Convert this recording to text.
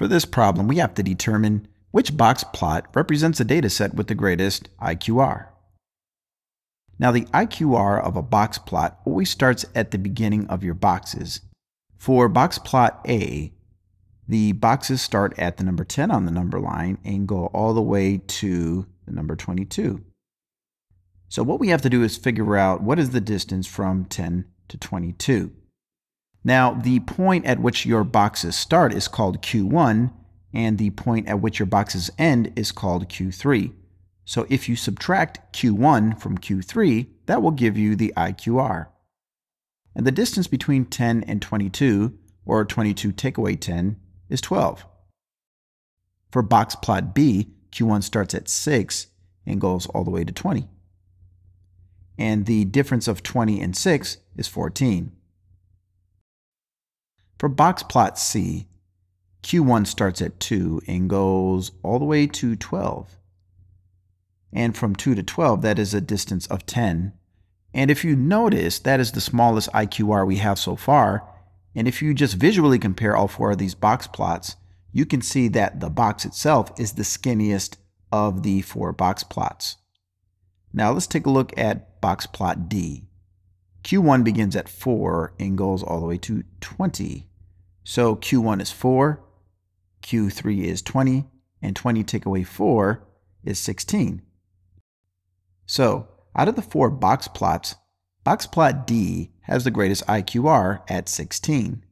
For this problem, we have to determine which box plot represents a dataset with the greatest IQR. Now, the IQR of a box plot always starts at the beginning of your boxes. For box plot A, the boxes start at the number 10 on the number line and go all the way to the number 22. So what we have to do is figure out what is the distance from 10 to 22. Now, the point at which your boxes start is called Q1, and the point at which your boxes end is called Q3. So if you subtract Q1 from Q3, that will give you the IQR. And the distance between 10 and 22, or 22 take away 10, is 12. For box plot B, Q1 starts at 6 and goes all the way to 20. And the difference of 20 and 6 is 14. For box plot C, Q1 starts at 2 and goes all the way to 12. And from 2 to 12, that is a distance of 10. And if you notice, that is the smallest IQR we have so far. And if you just visually compare all four of these box plots, you can see that the box itself is the skinniest of the four box plots. Now let's take a look at box plot D. Q1 begins at 4 and goes all the way to 20. So Q1 is 4, Q3 is 20, and 20 take away 4 is 16. So out of the four box plots, box plot D has the greatest IQR at 16.